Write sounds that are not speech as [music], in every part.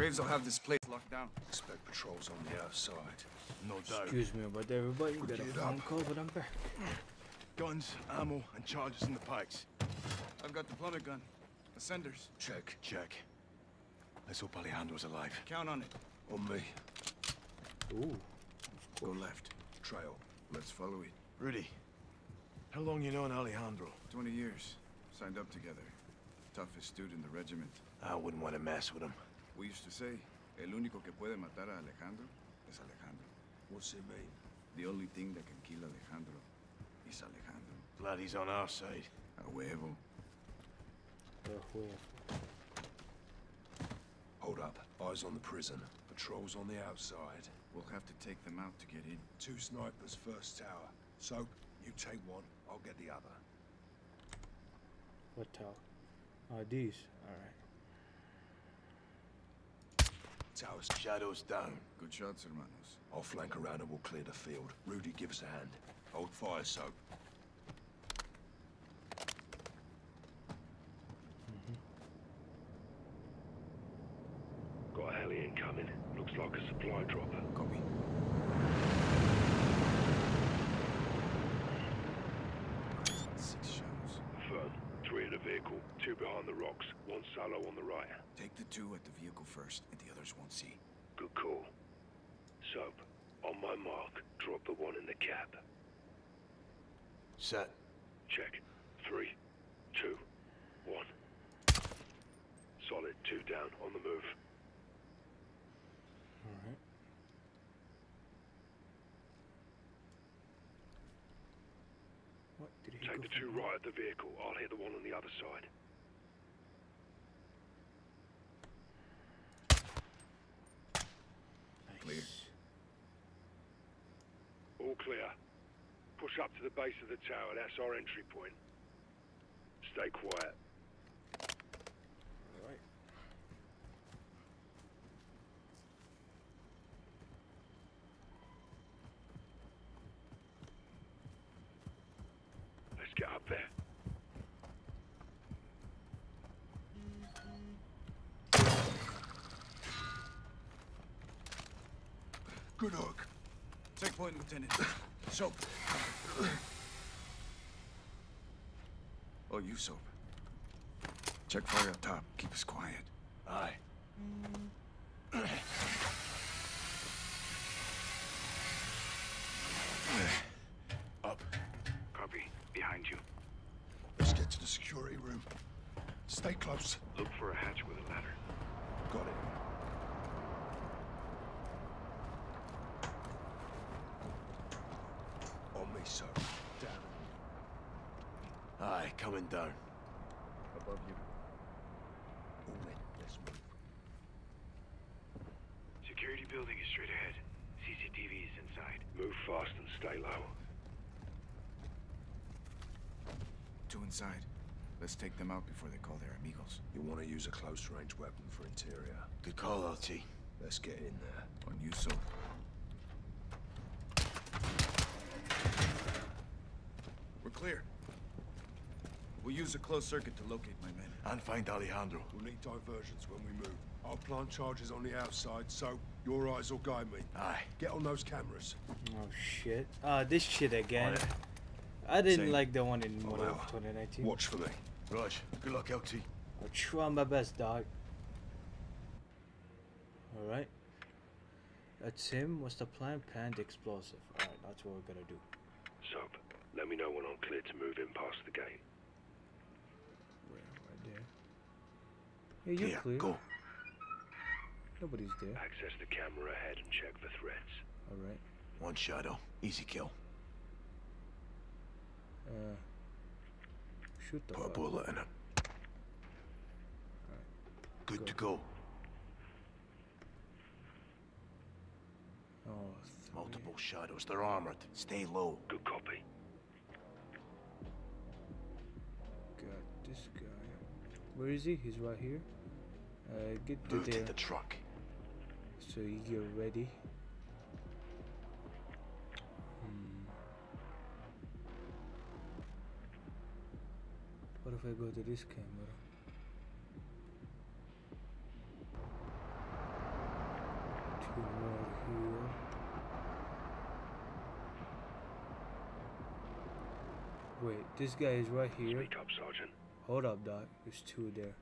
Graves will have this place locked down. Expect patrols on the outside. No doubt. Excuse me about everybody. Got a Get phone up. call, but I'm back. Guns, ammo, and charges in the pikes. I've got the plummet gun. Ascenders. Check. Check. Let's hope Alejandro's alive. Count on it. On me. Ooh. Go left. Trail. Let's follow it. Rudy, how long you known Alejandro? 20 years. Signed up together. Toughest dude in the regiment. I wouldn't want to mess with him. We used to say, el único que puede matar a Alejandro es Alejandro. What's it mean? The only thing that can kill Alejandro is Alejandro. Glad he's on our side. A huevo. The whole. Hold up. Eyes on the prison. Patrols on the outside. We'll have to take them out to get in. Two snipers first tower. So, you take one, I'll get the other. What tower? Oh, these. Alright. Towers. Shadows down. Good shots, hermanos. I'll flank around and we'll clear the field. Rudy, give us a hand. Hold fire, Soap. Mm-hmm. Got a heli incoming. Looks like a supply dropper. Copy. Six shows. Affirm. Three in the vehicle, two behind the rocks, one solo on the right. Take the two at the vehicle first, and the others won't see. Good call. Soap, on my mark, drop the one in the cab. Set. Check. Three, two, one. Solid, two down, on the move. Alright. What did he Take the two right at the vehicle. I'll hit the one on the other side. Clear. All clear. Push up to the base of the tower. That's our entry point. Stay quiet. Alright. Let's get up there. Good hook. Take point, Lieutenant. Soap. Oh, you, Soap. Check fire up top. Keep us quiet. Aye. Up. Copy. Behind you. Let's get to the security room. Stay close. Look for a hatch with a ladder. Got it. On me, Soap. Down. Aye, coming down. Above you. All in. Let's move. Security building is straight ahead. CCTV is inside. Move fast and stay low. Two inside. Let's take them out before they call their amigos. You want to use a close-range weapon for interior. Good call, LT. Let's get in there. On you, Soap. We're clear. We'll use a closed circuit to locate my men. And find Alejandro. We'll need diversions when we move. I'll plant charges on the outside, so your eyes will guide me. Aye. Get on those cameras. Oh shit. Ah, this shit again. On. I didn't Same. like the one in I'm Model out. 2019. Watch for me. Raj, good luck, LT. I'll try my best, dog. Alright. That's him. What's the plan? Plant explosive. Alright, that's what we're gonna do. Soap, let me know when I'm clear to move in past the gate. Where? Right there. Yeah, you're Here, clear. go. Nobody's there. Access the camera ahead and check for threats. Alright. One shadow. Easy kill. Uh. Shoot the Put a bullet in it. Good Go. to go. Oh, three. Multiple shadows. They're armored. Stay low. Good copy. Got this guy. Where is he? He's right here. Uh, get to there. The truck. So you're ready. Hmm. What if I go to this camera? Two more here. Wait, this guy is right here. Speak up, Sergeant. Hold up, Doc. There's two there.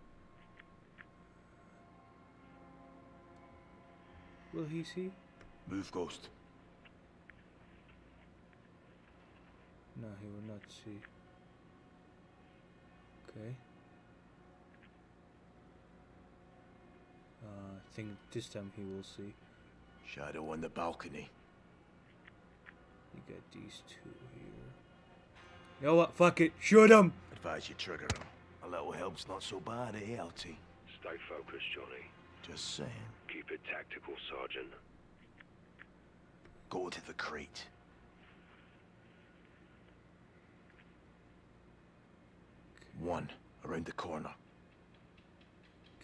Will he see? Move, Ghost. No, he will not see. Okay. Uh, I think this time he will see. Shadow on the balcony. You got these two here. You know what? Fuck it. Shoot him! Advise you trigger him. A little help's not so bad, eh, LT? Stay focused, Johnny. Just saying. Keep it tactical, Sergeant. Go to the crate. One, around the corner.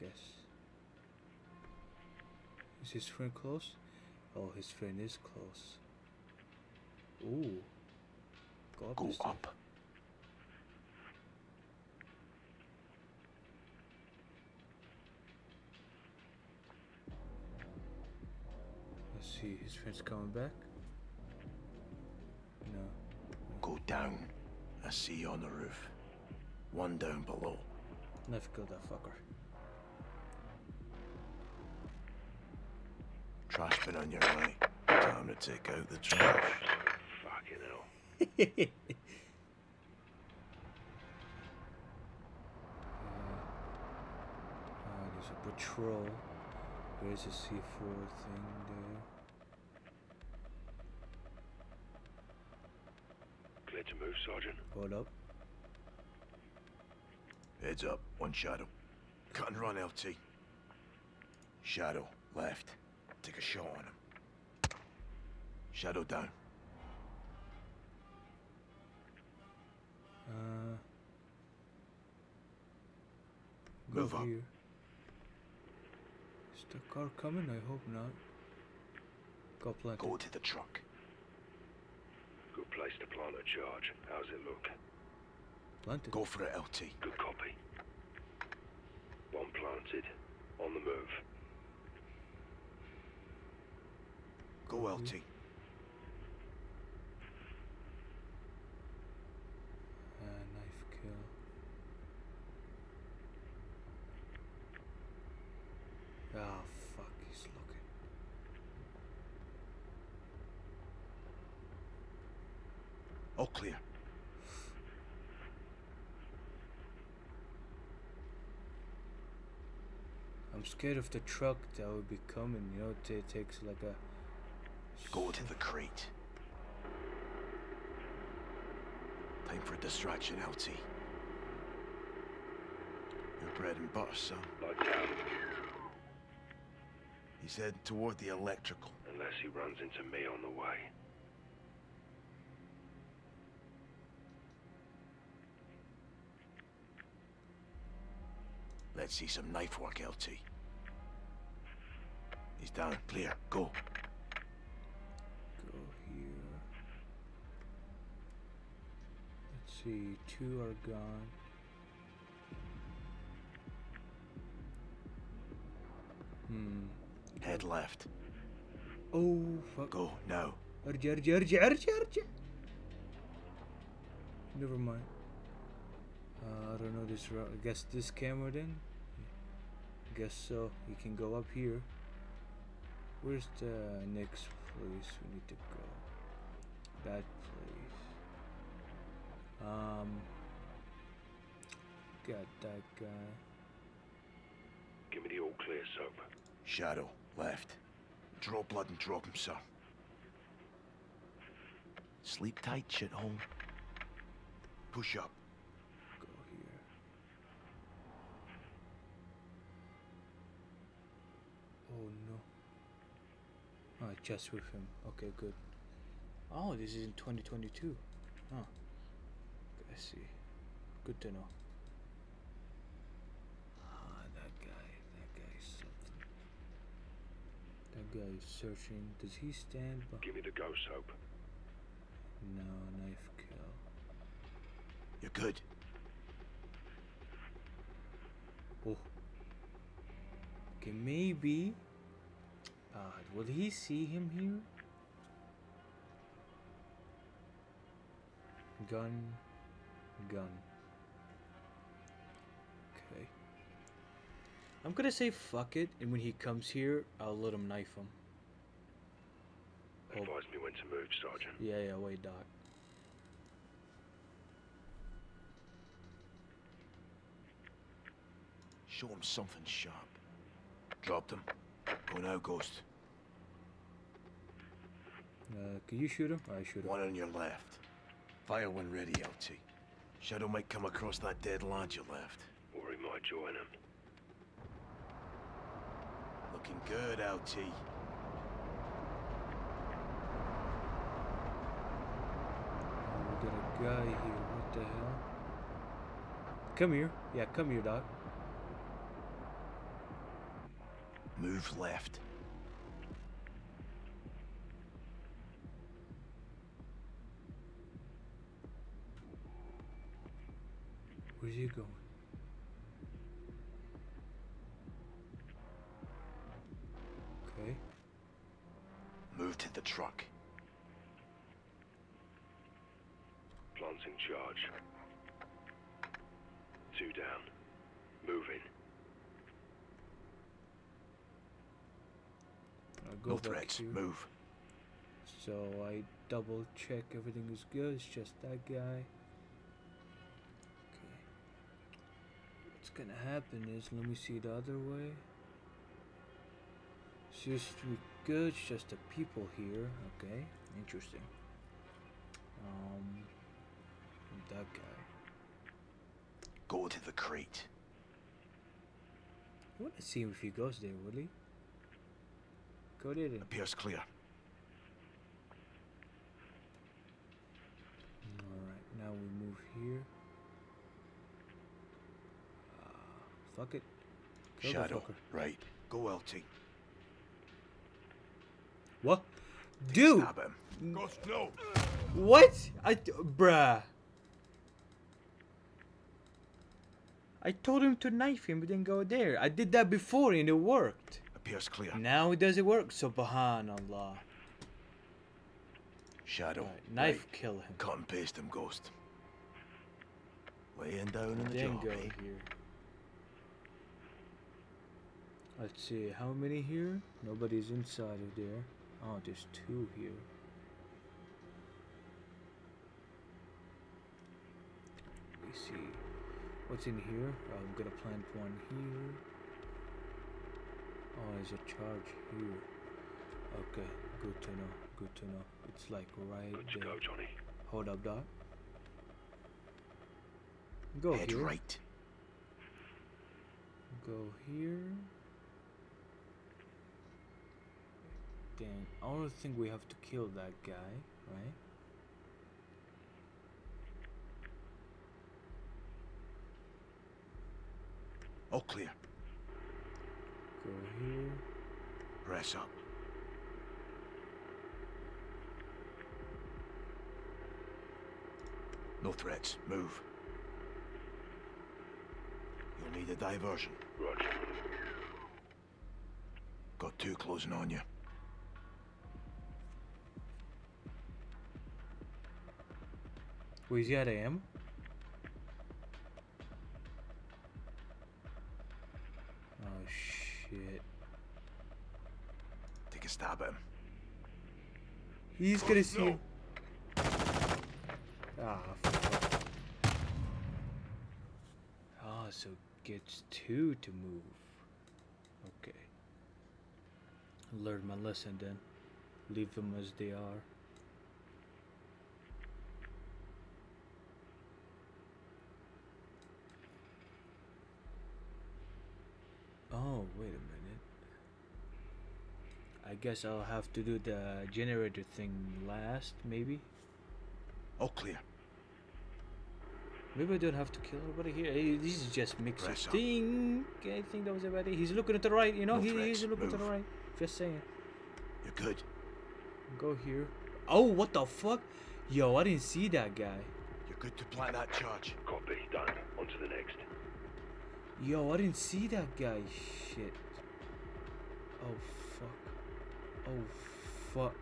Guess. Is his friend close? Oh, his friend is close. Ooh. Go up. Go up. See. His friend's coming back. No. Go down. I see you on the roof. One down below. Knife kill that fucker. Trash bin on your right. Time to take out the trash. Fucking hell. [laughs] Uh, there's a patrol. There's a C4 thing there. Clear to move, Sergeant. Hold up. Heads up. One shadow. Cut and run, LT. Shadow, left. Take a shot on him. Shadow down. Uh, go Move up. here. Is the car coming? I hope not. Go plant Go to the truck. Good place to plant a charge. How's it look? Plant it. Go for it, LT. Good copy. One planted. On the move. Go, LT. Uh, knife kill. Ah, fuck, he's looking. All clear. I'm scared of the truck that will be coming, you know, it takes like a. Go to the crate. Time for a distraction, LT. Your bread and butter, son. Like out. He's heading toward the electrical. Unless he runs into me on the way. Let's see some knife work, LT. He's down. Clear. Go. Go here. Let's see, two are gone. Hmm. Head left. Oh, fuck. Go, now. Arja, arja, arja, arja, arja. Never mind. Uh, I don't know this route. I guess this camera then? Guess so. You can go up here. Where's the next place we need to go? That place. Um. Got that guy. Give me the all clear, Soap. Shadow, left. Draw blood and drop him, sir. Sleep tight, shithole. Push up. Go here. Oh no. Oh, just with him. Okay, good. Oh, this is in 2022. Huh. I see. Good to know. Ah, that guy. That guy is something. That guy is searching. Does he stand by? Give me the ghost hope. No, knife kill. You're good. Oh. Okay, maybe. Uh, will he see him here? Gun. gun. Okay. I'm gonna say fuck it, and when he comes here, I'll let him knife him. Oh. Advise me when to move, Sergeant. Yeah, yeah, wait, Doc. Show him something sharp. Dropped him. Go now, Ghost. Uh, can you shoot him? I shoot him. One on your left. Fire when ready, LT. Shadow might come across that dead lad you left. Or he might join him. Looking good, LT. Oh, we got a guy here. What the hell? Come here. Yeah, come here, Doc. Move left. Where's he going? Okay. Move to the truck. Planting charge. Two down. Moving. I'll go No threats. Move. So I double check everything is good. It's just that guy. Okay. What's gonna happen is let me see the other way. Seems to be good. It's just the people here. Okay. Interesting. Um. That guy. Go to the crate. I want to see him if he goes there, will he? Go then. Appears clear. Alright, now we move here. Uh, fuck it. Kill Shadow. Right. Go, LT. What? Dude! Ghost, no! What? I. Bruh. I told him to knife him, but didn't go there. I did that before and it worked. Appears clear. Now it doesn't work, subhanallah. Shadow. Right, knife Right. kill him. Cut and paste him, Ghost. Laying down in the Then job, eh? here. Let's see, how many here? Nobody's inside of there. Oh, there's two here. Let me see. What's in here? I'm gonna plant one here. Oh, there's a charge here. Okay, good to know. Good to know. It's like right Good to there. go, Johnny. Hold up, Doc. Go Head here. right. Go here. Then I don't think we have to kill that guy, right? All clear. Go here. Press up. No threats. Move. You'll need a diversion. Roger. Got two closing on you. Where's he at AM? Oh shit. Take a stab at him. He's gonna see no. Ah, fuck. Ah, so gets two to move. Okay. Learn my lesson then. Leave them as they are. Oh, wait a minute. I guess I'll have to do the generator thing last, maybe? All clear. Maybe I don't have to kill everybody here. Eh, This is just mix of Press up. thing. I think that was everybody. He's looking at the right, you know? No he, threats. he's looking to the Move. right. Just saying. You're good. Go here. Oh, what the fuck? Yo, I didn't see that guy. You're good to plant that charge. Copy. Done. On to the next. Yo, I didn't see that guy. Shit. Oh, fuck. Oh, fuck.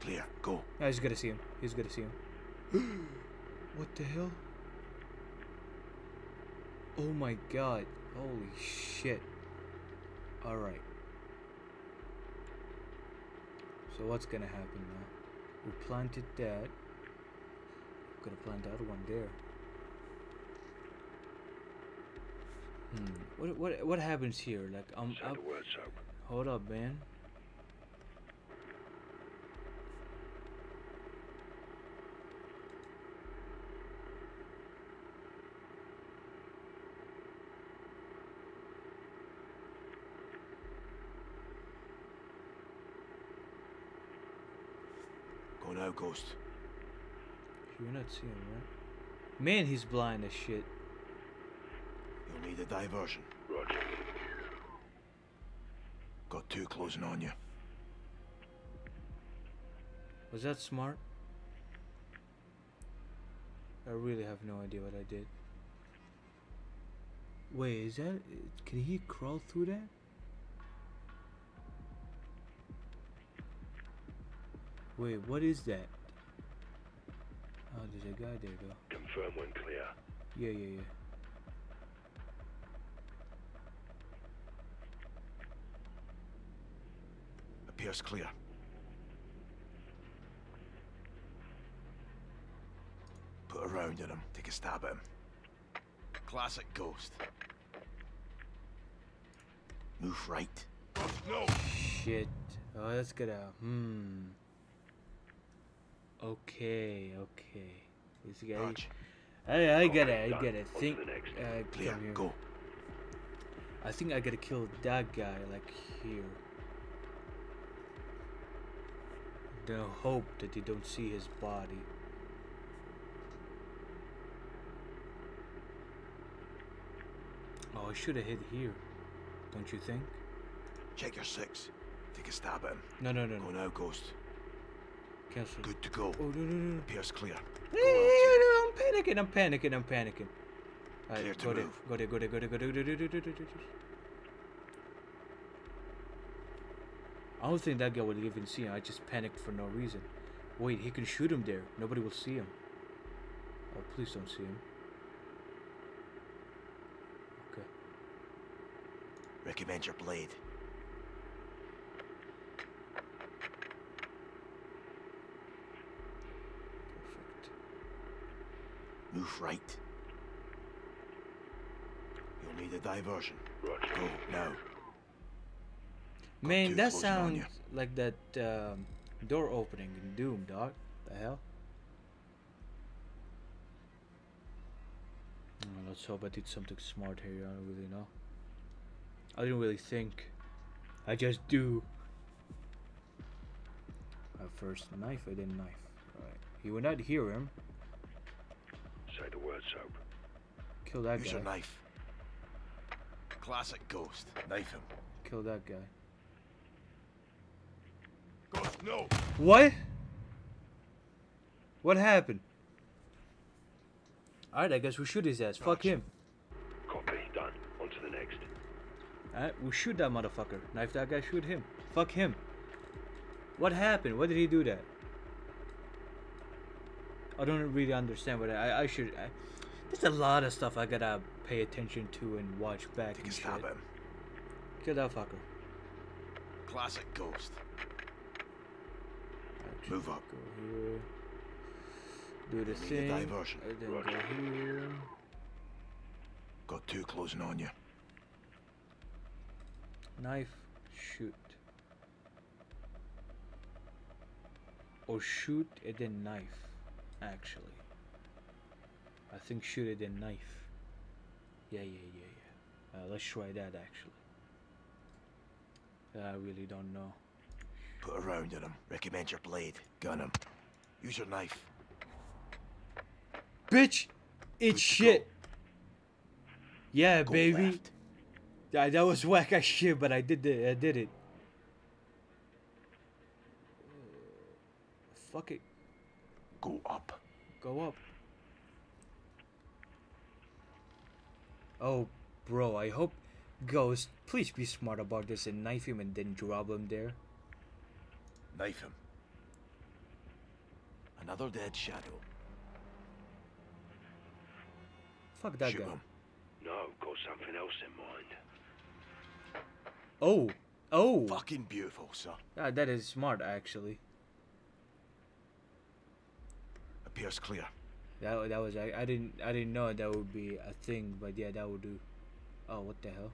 Clear. Go. Ah, he's gonna see him. He's gonna see him. [gasps] What the hell? Oh my god. Holy shit. Alright. So what's gonna happen now? We planted that. Gonna plant the other one there. Hmm. What what what happens here? Like I'm Say up. the word, Soap. Hold up, man. Go now, Ghost. You're not seeing, right? Man, he's blind as shit. You'll need a diversion. Roger. Got two closing on you. Was that smart? I really have no idea what I did. Wait, is that. Can he crawl through that? Wait, what is that? Oh, there's a guy there though. Confirm when clear. Yeah, yeah, yeah. Appears clear. Put a round in him. Take a stab at him. Classic Ghost. Move right. No! Shit. Oh, that's gonna. Hmm. Okay, okay. This guy. Dodge. I, I get Okay, it, I done. get it. On to Think. Uh, Clear. come here. Go. I think I gotta kill that guy, like here. The hope that they don't see his body. Oh, I should have hit here. Don't you think? Check your six. Take a stab at him. No, no, no, Go no. now, Ghost. Cancel. Good to go. Oh, no, no, no. Appears clear. I'm panicking, I'm panicking, I'm panicking. Clear Alright, to go move. go there, go there, go there, go there, go there, go there, go there, go there. I don't think that guy would even see him. I just panicked for no reason. Wait, he can shoot him there. Nobody will see him. Oh, please don't see him. Okay. Recommend your blade. Perfect. Move right. You'll need a diversion. Roger. Go now. Man, two that sounds like that um, door opening in Doom, dog. The hell? Oh, let's hope I did something smart here. I don't really know. I didn't really think. I just do. At first knife, I didn't knife. Alright. He would not hear him. Say the word, Soap. Kill that Use guy. your knife. Classic Ghost. Knife him. Kill that guy. Ghost, no! What? What happened? Alright, I guess we shoot his ass. Fuck him. Copy. Done. On to the next. Alright, we'll shoot that motherfucker. Knife that guy, shoot him. Fuck him. What happened? Why did he do that? I don't really understand, but I, I should. I, there's a lot of stuff I gotta pay attention to and watch back Take a and shit. stab him. Kill that fucker. Classic Ghost. Alright, Move up. Go here. Do the Need a diversion. and then go here. Got two closing on you. Knife, shoot. Or shoot and then knife, actually. I think shoot it then knife. Yeah, yeah, yeah, yeah. Uh, let's try that actually. I really don't know. Put a round in him. Recommend your blade. Gun him. Use your knife. Bitch! It's shit! Yeah, Go baby. That was [laughs] whack as shit, but I did it. I did it. Fuck it. Go up. Go up. Oh, bro, I hope Ghost, please be smart about this and knife him and then drop him there. Knife him. Another dead shadow. Fuck that Shoot guy. him. No, got something else in mind. Oh, oh, Fucking beautiful, sir. Ah, that is smart actually. Appears clear. That that was I, I didn't I didn't know that would be a thing, but yeah, that would do. Oh, what the hell?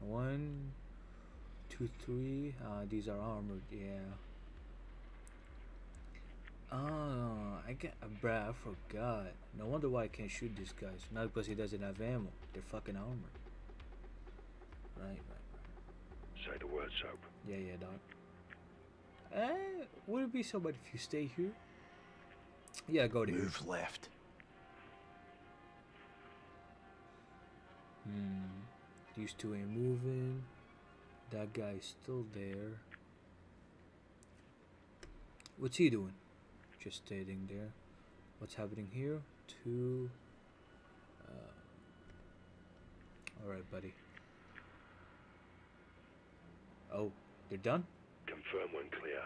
One, two, three. Uh, these are armored. Yeah. Oh, I get. a bruh, I forgot. No wonder why I can't shoot these guys. Not because he doesn't have ammo. They're fucking armored. Right, right, right. Say the word, Soap. Yeah, yeah, dog. Eh, would it be so bad if you stay here? Yeah, go to here. Move left. Hmm. These two ain't moving. That guy is still there. What's he doing? Just standing there. What's happening here? Two. Uh, Alright, buddy. Oh, they're done? Confirm when clear.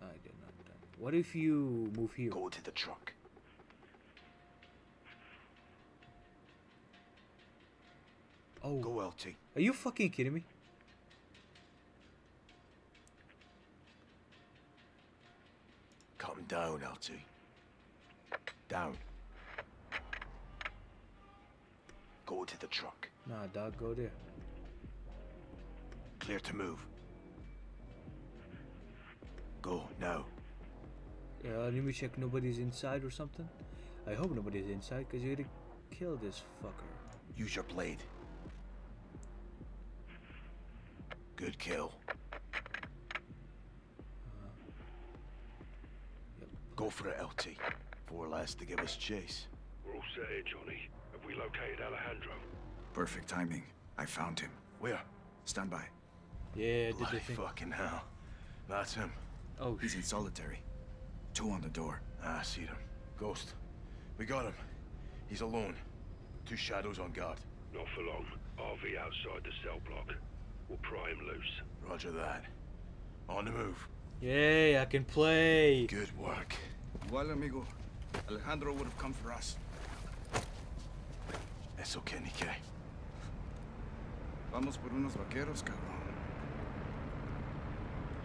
I did not done. What if you move here? Go to the truck. Oh, Go LT. are you fucking kidding me? Down, LT. Down. Go to the truck. Nah, dog, go there. Clear to move. Go now. Yeah, let me check nobody's inside or something. I hope nobody's inside, because you're gonna kill this fucker. Use your blade. Good kill. Go for it, LT. Four lads to give us chase. We're all set here, Johnny. Have we located Alejandro? Perfect timing. I found him. Where? Stand by. Yeah, did Bloody the thing. fucking hell. That's him. Oh, He's in solitary. Two on the door. Ah, I see them. Ghost. We got him. He's alone. Two shadows on guard. Not for long. RV outside the cell block. We'll pry him loose. Roger that. On the move. Yay, I can play. Good work. Igual, amigo. Alejandro would have come for us. It's okay, Nikkei. Vamos por unos vaqueros, cabrón.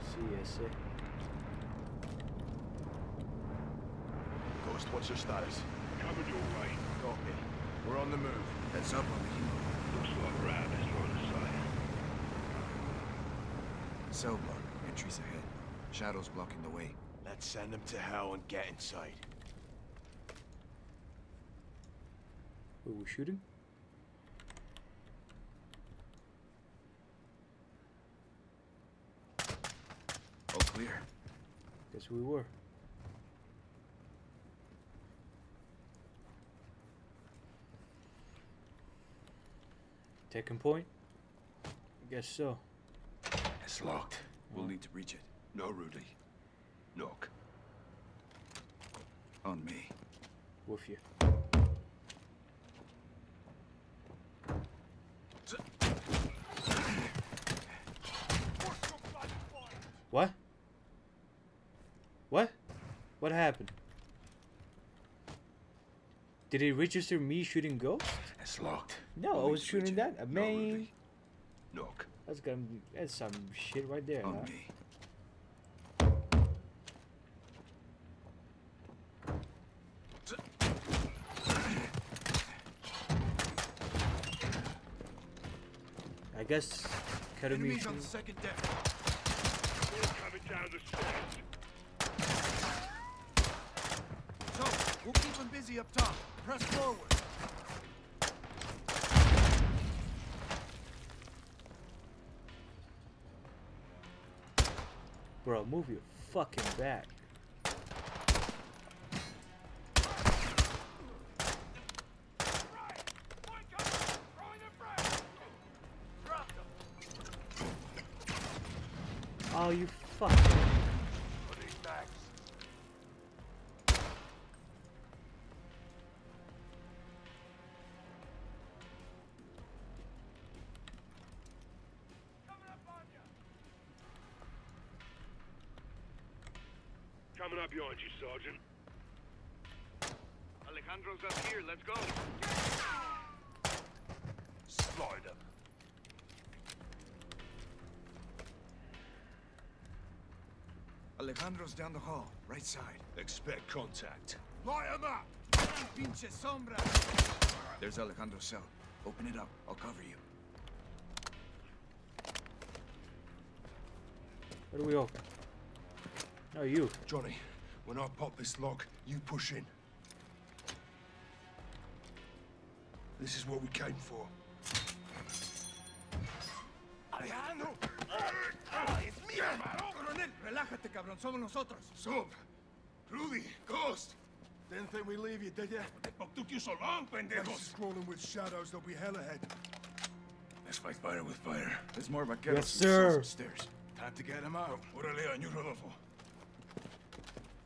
Sí, ese. Ghost, what's your status? Covered your way. Copy. We're on the move. Heads up, amigo. Looks like we're out of this line of sight. Cell block. Entries ahead. Shadows blocking the way. Let's send them to hell and get inside. Wait, we're shooting? All clear. Guess we were. Taking point? I guess so. It's locked. We'll mm. need to breach it. No, Rudy. Knock. On me. With you. What? What? What happened? Did it register me shooting ghosts? It's locked. No, I was shooting that. I No, mean. Knock. that's gonna that's some shit right there. On huh? me. I guess Enemies on second deck. Coming down the stairs. So, we'll keep them busy up top. Press forward. Bro, move your fucking back. Oh, you fuck. Coming up behind you, Sergeant. Alejandro's up here. Let's go. Slide him. Alejandro's down the hall, right side. Expect contact. Light him up! Pinche sombra! There's Alejandro's cell. Open it up. I'll cover you. Where do we open? No, you. Johnny, when I pop this lock, you push in. This is what we came for. Alejandro! it's me, hermano! Coronel, relájate, cabrón. Somos nosotros. Soap! Rudy! Ghost! Didn't think we'd leave you, did ya? What the fuck took you so long, Place pendejos? is crawling with shadows. There'll be hell ahead. Let's fight fire with fire. There's more vaqueros Yes, in the cells sir. Upstairs. Time to get him out. Orale on you, Rodolfo.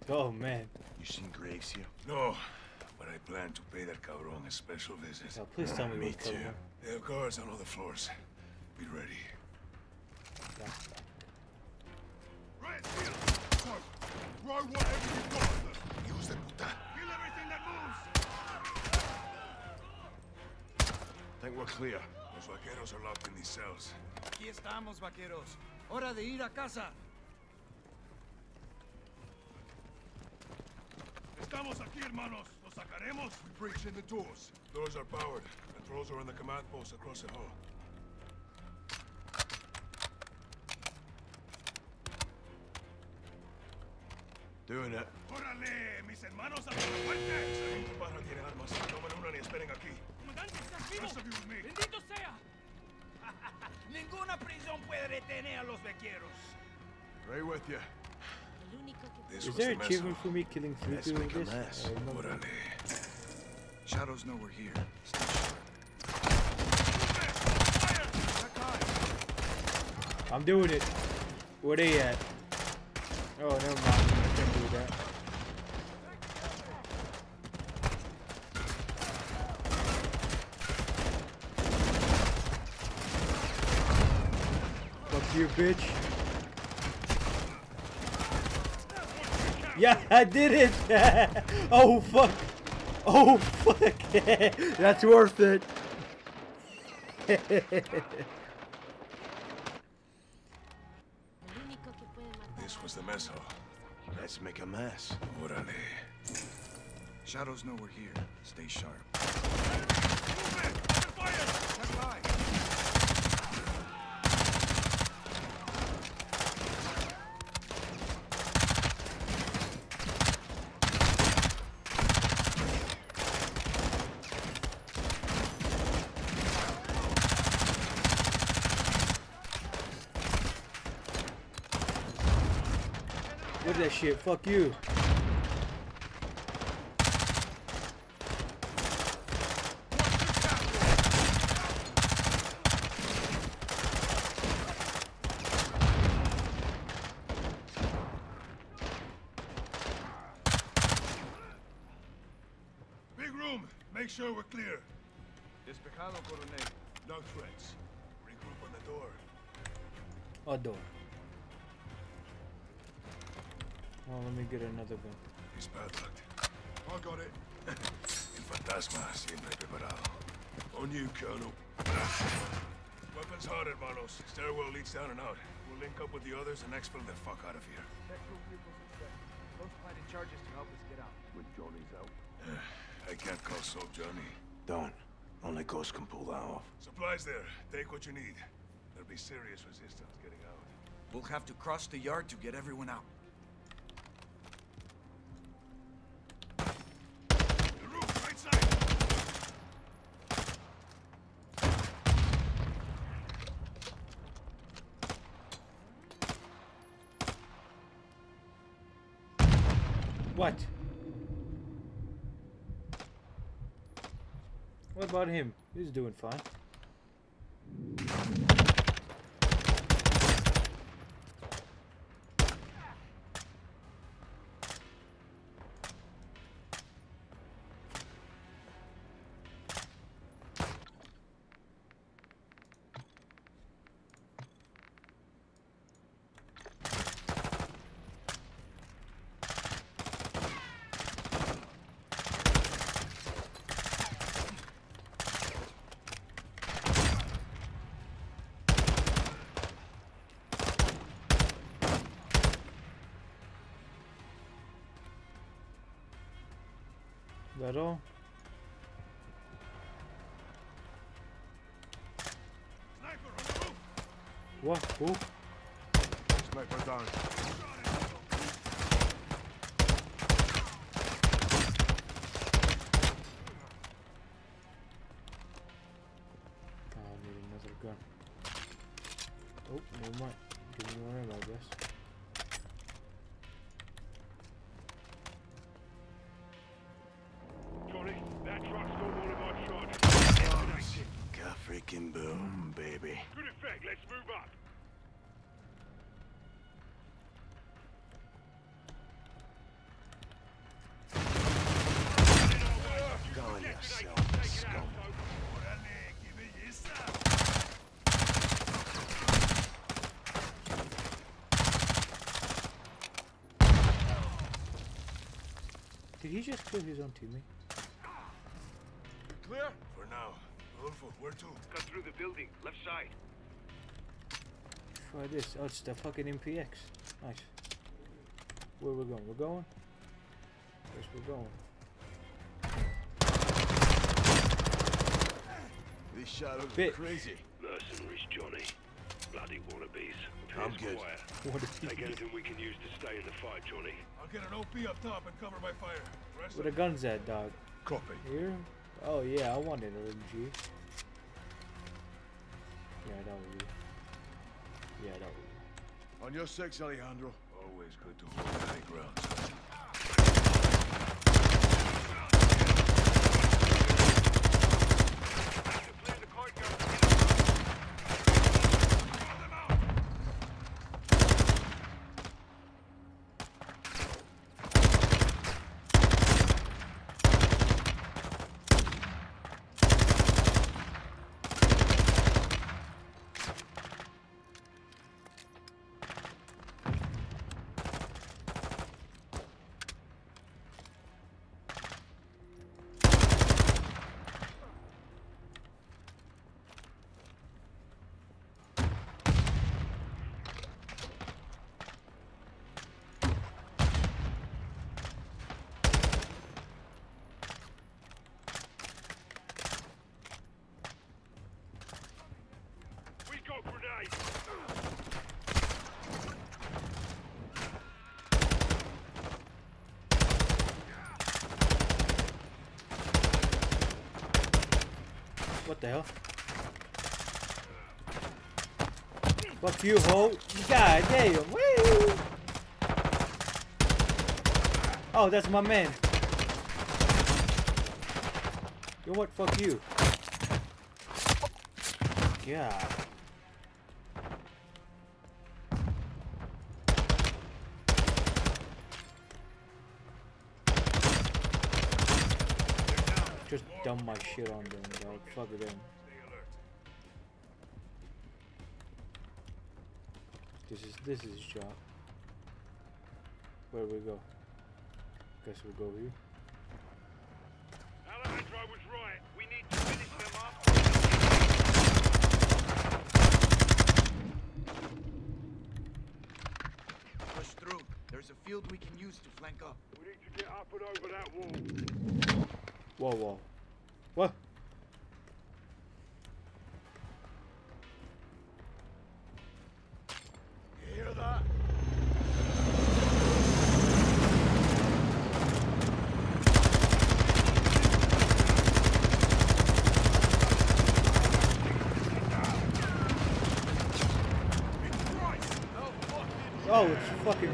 Oh man. You seen Graves here? No, but I plan to pay that cabron a special visit. Oh, please tell me, Me too. on. There are guards on all the floors. Be ready. Right, here. Go. Throw whatever you got at them. Use the puta. Kill everything that moves. Think we're clear. Those vaqueros are locked in these cells. Aquí estamos, vaqueros. Hora de ir a casa. Estamos aquí, hermanos. Los sacaremos. We breach in the doors. Doors are powered. Controls are in the command post across the hall. Doing it. ¡Órale! ¡Mis hermanos a la fuerte! Sargento Parra tiene armas. Tomen una y esperen aquí. ¡Comandante, estás vivo! Rest of you with me. ¡Bendito sea! [laughs] Ninguna prisión puede retener a los vaqueros. Right with you. El único que... This Is there the an mess achievement hall. for me killing three Let's people make in a this? mess. I remember. Órale. Shadows know we're here. Stay sharp. I'm doing it. Where they at? Oh, never mind. I can't do that. Fuck you, bitch. Yeah, I did it! [laughs] oh, fuck! Oh, fuck! [laughs] That's worth it! El único que puede matar... This was the mess hall. Let's make a mess. Órale. Shadows know we're here. Stay sharp. That shit. Fuck you. Big room. Make sure we're clear. Despejado, Coronel. No threats. Regroup on the door. Oh, door. Oh, let me get another gun. It's padlocked. I got it. [laughs] El fantasma siempre preparado. Oh, On you, Colonel. [sighs] Weapons hard, hermanos. Stairwell leads down and out. We'll link up with the others and exfil the fuck out of here. Petrol vehicles are set. charges to help us get out. When Johnny's out. [sighs] I can't call Soap Johnny. Don't. Only Ghost can pull that off. Supplies there. Take what you need. There'll be serious resistance getting out. We'll have to cross the yard to get everyone out. What? What about him? He's doing fine. All? What? Who? Sniper down. Oh, I need another gun. Oh, never mind. Give me more ammo, I guess. Did he just kill his own teammate? Clear? For now. Rodolfo, where to? Cut through the building, left side. Try this. Oh, it's the fucking MPX. Nice. Where we going? We're going? Yes, we're going. These shadows are Bit. crazy. Mercenaries, Johnny. Bloody wannabes. I'm Appears good. quiet. What is he? Take anything we can use to stay in the fight, Johnny. I'll get an OP up top and cover my fire. Rest Where the guns at, dog? Copy. Here? Oh yeah, I want an RMG. Yeah, that would be. Yeah, that would be. On your six, Alejandro. Always good to hold high ground. Clear the courtyard. We got grenades. What the hell? Fuck you, ho! God damn! Woo! Oh, that's my man. You know what? Fuck you. God. Just dump my shit on them, dog. Fuck them. This is this is his job. Where we go? Guess we'll go here. Alejandro was right. We need to finish them up. Push through. There's a field we can use to flank up. We need to get up and over that wall. Whoa, whoa. What? You hear that? Oh, it's fucking.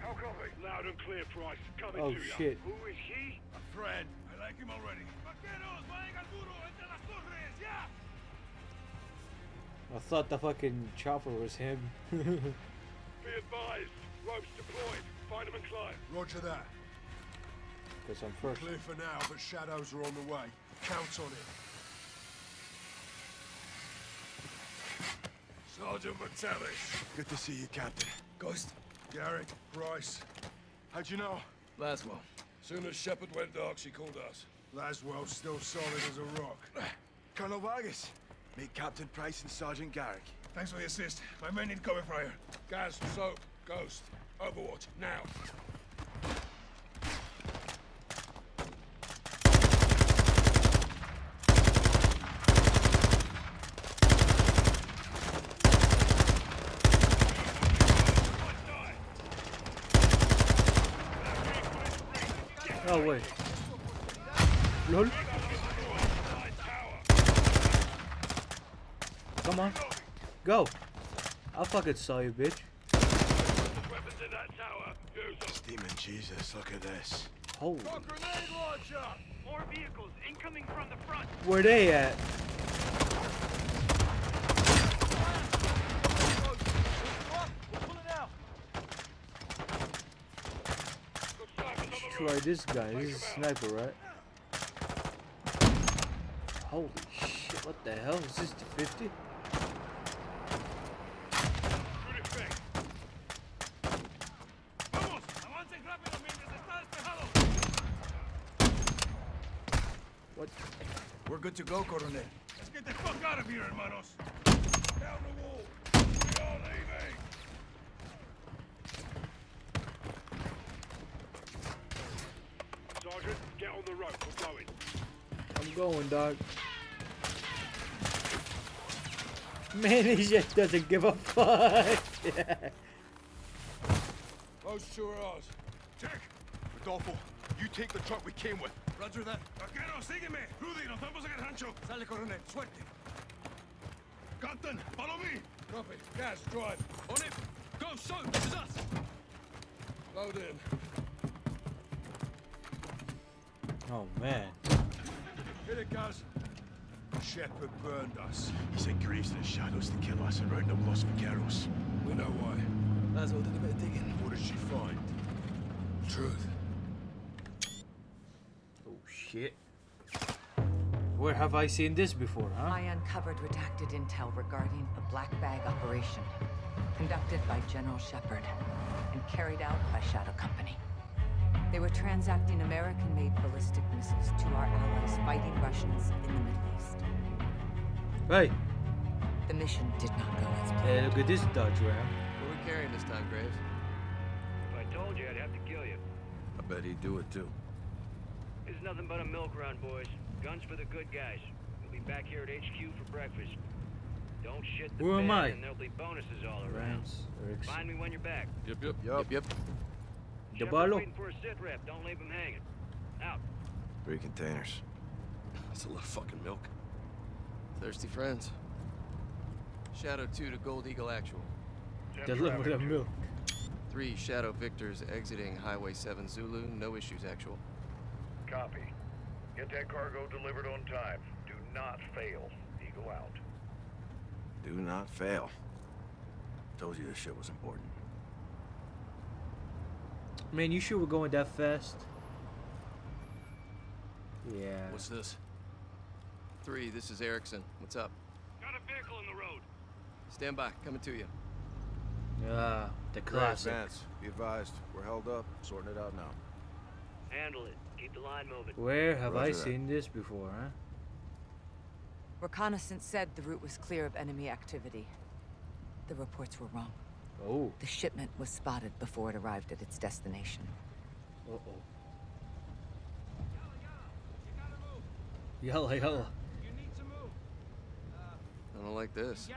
How copy? Loud and clear, Price. Coming Oh, to ya. Shit. Who is he? A friend. I like him already. Vaqueros, vayan al muro, entre las torres, ya! I thought the fucking chopper was him. [laughs] Be advised. Ropes deployed. Find him and climb. Roger that. Cause I'm first. Clear for now, but shadows are on the way. Count on it. Sergeant MacTavish. Good to see you, Captain. Ghost. Garrick, Price. How'd you know? Laswell. Soon as Shepard went dark, she called us. Laswell's still solid as a rock. [clears throat] Colonel Vargas. Meet Captain Price and Sergeant Garrick. Thanks for the assist. My men need cover fire. Gaz, Soap, Ghost. Overwatch, now. Away. Lol. Come on. Go. I fucking saw you, bitch. Weapons in that tower. Use them. Demon Jesus, look at this. Holy. Grenade launcher! More vehicles incoming from the front. Where they at? Try this guy. This is a sniper, right? Holy shit, what the hell? Is this the 50? Vamos, avancen rápido mientras está despejado. What? We're good to go, Coronel. Let's get the fuck out of here, hermanos. Down the wall. We are leaving. Sergeant, get on the rope. We're going. I'm going, dog. [laughs] Man, he just doesn't give a fuck. Those two are ours. Check. Rodolfo, you take the truck we came with. Roger that. Vaquero, sígueme. Rudy, nos vamos a Rancho. Sale, Coronel. Suerte. Captain, follow me. Copy. Gaz, drive. On it. Go, so, this is us. Load in. Oh man. Hit it, guys. Shepard burned us. He sent Graves to the shadows to kill us and round up Los Vaqueros. We know why. Laswell did a bit of digging. What did she find? Truth. Oh shit. Where have I seen this before, huh? I uncovered redacted intel regarding a black bag operation conducted by General Shepard and carried out by Shadow Company. They were transacting American-made ballistic missiles to our allies fighting Russians in the Middle East. Hey, The mission did not go as planned. hey, look at this Dodge Ram. What are we carrying this time, Graves? If I told you, I'd have to kill you. I bet he'd do it too. It's nothing but a milk run, boys. Guns for the good guys. We'll be back here at HQ for breakfast. Don't shit the Who am I? and there'll be bonuses all around. Rams, Find me when you're back. Yep, yep, yep, yep. Shepard's Diablo. waiting for a sit rep. Don't leave him hanging. Out. Three containers. [laughs] That's a lot of fucking milk. Thirsty friends. Shadow 2 to Gold Eagle Actual. Deliver the milk. 3 Shadow Victors exiting Highway 7 Zulu. No issues, Actual. Copy. Get that cargo delivered on time. Do not fail. Eagle out. Do not fail. Told you this shit was important. Man, you sure we're going that fast? Yeah. What's this? 3, this is Erickson. What's up? Got a vehicle in the road. Stand by. Coming to you. Ah, the classic. Be advised, we're held up. Sorting it out now. Handle it. Keep the line moving. Where have I Roger that. seen this before, huh? Reconnaissance said the route was clear of enemy activity. The reports were wrong. Oh. The shipment was spotted before it arrived at its destination. Uh-oh. Yalla, yalla. You need to move. Uh, I don't like this.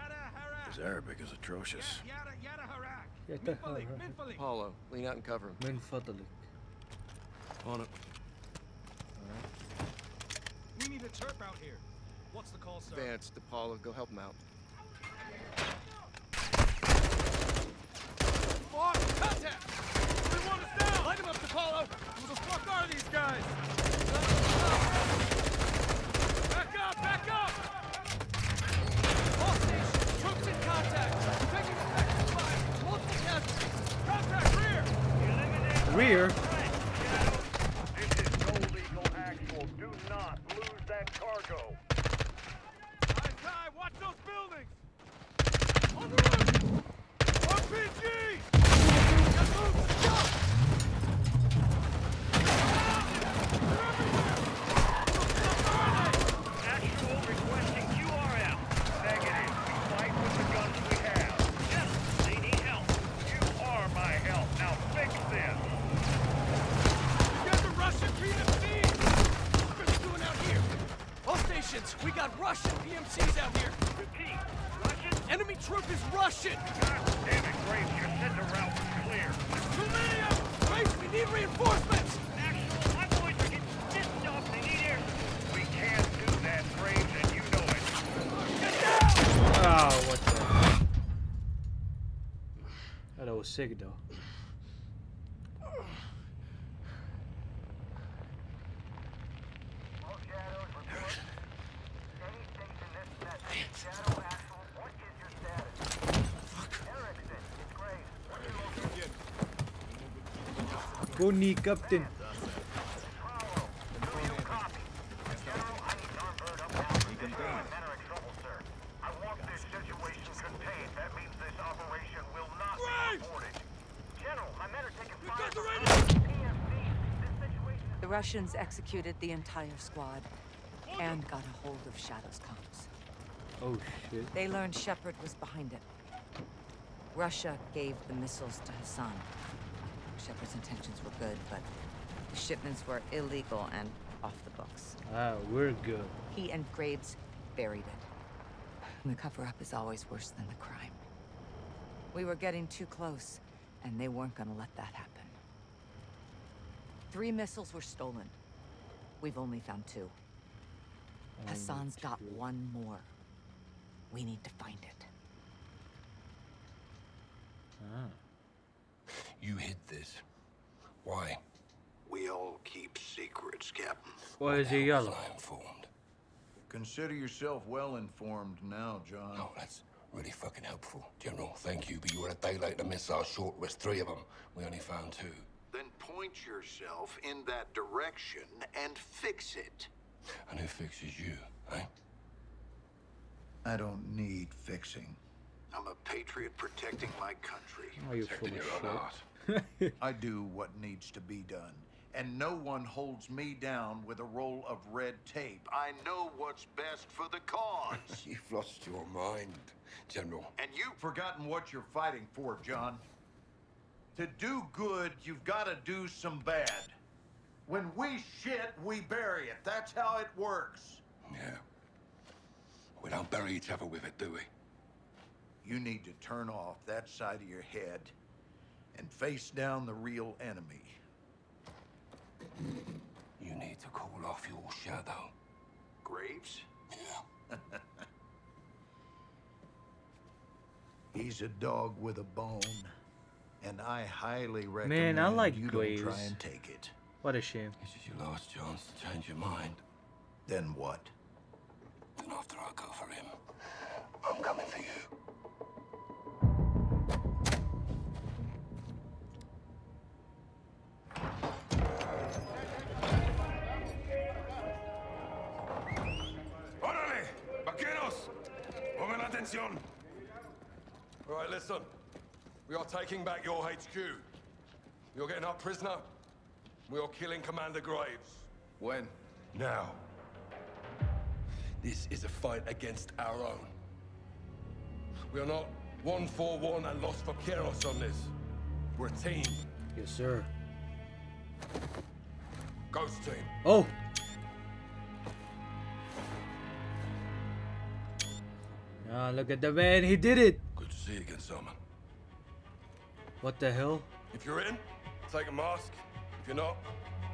His Arabic is atrocious. Paulo, lean out and cover him. Min On it. Right. We need a turp out here. What's the call, sir? Vance, Apollo, go help him out. Guys? Back up! Back up! All stations, troops in contact! Taking effective fire! Multiple casualties! Contact rear! Rear. EMCs out here. Repeat, Russian? Enemy troop is Russian! God damn it, your center route clear. There's too many of them! We need reinforcements! My boys are getting pissed off. They need air. We can't do that, and you know it. Get down! Oh, what the... [sighs] That was sick, though. Situation is The Russians executed the entire squad and got a hold of Shadow's comms. Oh shit. They learned Shepard was behind it. Russia gave the missiles to Hassan. Shepard's intentions were good, but the shipments were illegal and off the books. Ah, we're good. He and Graves buried it. The cover-up is always worse than the crime. We were getting too close, and they weren't gonna let that happen. Three missiles were stolen. We've only found two. Hassan's got one more. We need to find it. Ah. You hid this. Why? We all keep secrets, Captain. Why is he How yellow? I informed? Consider yourself well informed now, John. Oh, that's really fucking helpful. General, thank you, but you were a day late. miss our short was three of them. We only found two. Then point yourself in that direction and fix it. And who fixes you, eh? I don't need fixing. I'm a patriot protecting my country. Oh, you full Protecting of your own shit. I do what needs to be done. And no one holds me down with a roll of red tape. I know what's best for the cause. [laughs] You've lost your mind, General. and you've forgotten what you're fighting for, John. To do good, you've got to do some bad. When we shit, we bury it. That's how it works. Yeah. We don't bury each other with it, do we? You need to turn off that side of your head and face down the real enemy. You need to call off your shadow. Graves? Yeah. [laughs] He's a dog with a bone. And I highly recommend Man, I like you don't try and take it. What a shame. This is your last chance to change your mind. Then what? Then after I go for him, I'm coming for you. ¡Pongan! All right, listen. We are taking back your HQ. You're getting our prisoner. We are killing Commander Graves. When? Now. This is a fight against our own. We are not one for one and lost for Keros on this. We're a team. Yes, sir. Ghost team. Oh! Ah, look at the man. He did it. Good to see you again, Salman. What the hell? If you're in, take a mask. If you're not,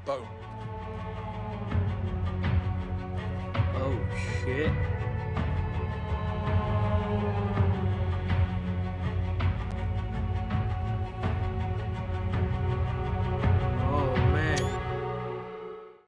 boom. Oh, shit.